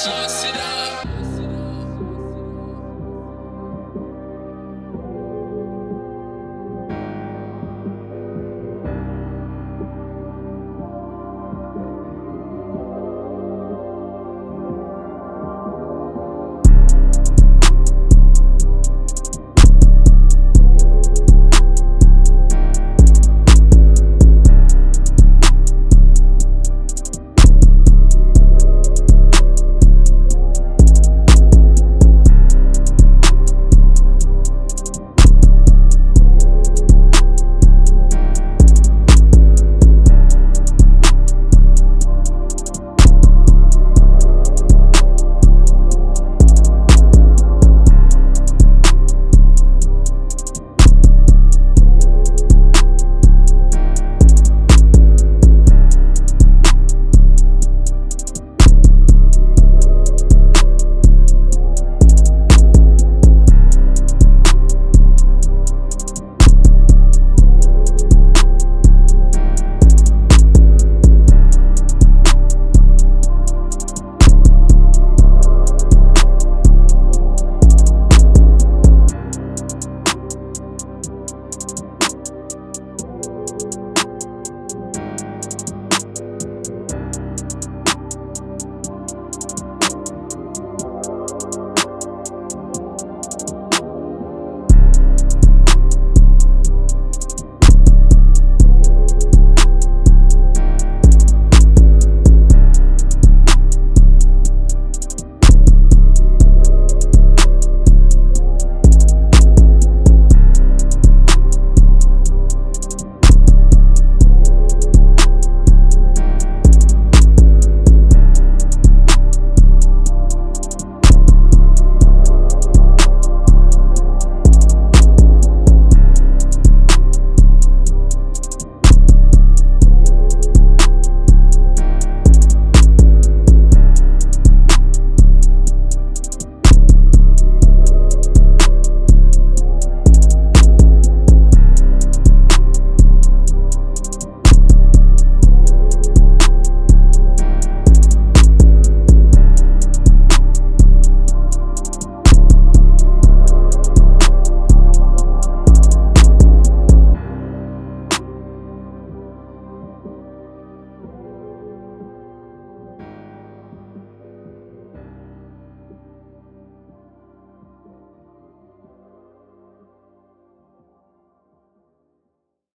sauce it up.